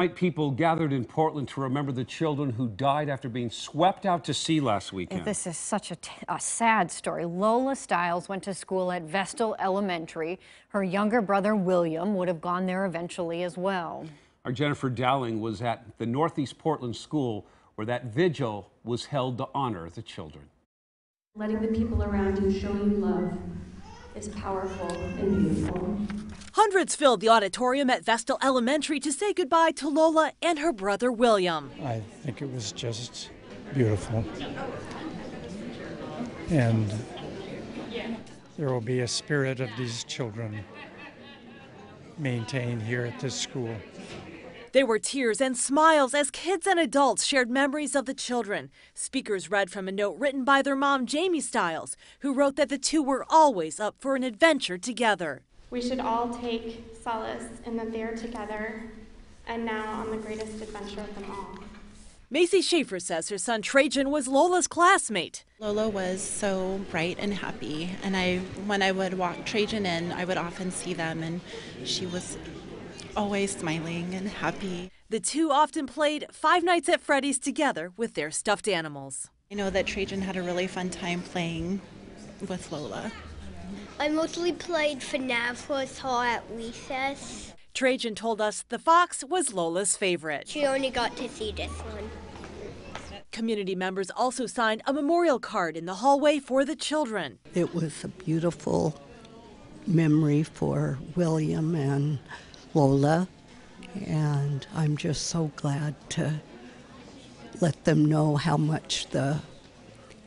Night people gathered in Portland to remember the children who died after being swept out to sea last weekend. This is such a, a sad story. Lola Stiles went to school at Vestal Elementary. Her younger brother, William, would have gone there eventually as well. Our Jennifer Dowling was at the Northeast Portland School where that vigil was held to honor the children. Letting the people around you show you love is powerful and beautiful. Hundreds filled the auditorium at Vestal Elementary to say goodbye to Lola and her brother William. I think it was just beautiful. And there will be a spirit of these children maintained here at this school. There were tears and smiles as kids and adults shared memories of the children. Speakers read from a note written by their mom, Jamie Stiles, who wrote that the two were always up for an adventure together. We should all take solace in that they are together and now on the greatest adventure of them all. Macy Schaefer says her son Trajan was Lola's classmate. Lola was so bright and happy, and I, when I would walk Trajan in, I would often see them, and she was always smiling and happy. The two often played Five Nights at Freddy's together with their stuffed animals. I know that Trajan had a really fun time playing with Lola. I mostly played FNAF with her at recess. Trajan told us the fox was Lola's favorite. She only got to see this one. Community members also signed a memorial card in the hallway for the children. It was a beautiful memory for William and Lola, and I'm just so glad to let them know how much the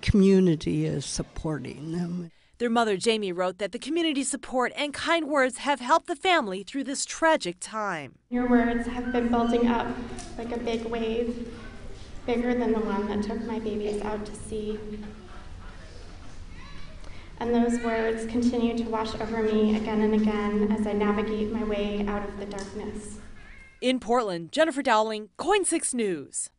community is supporting them. Their mother, Jamie, wrote that the community support and kind words have helped the family through this tragic time. Your words have been building up like a big wave, bigger than the one that took my babies out to sea. And those words continue to wash over me again and again as I navigate my way out of the darkness. In Portland, Jennifer Dowling, KOIN 6 News.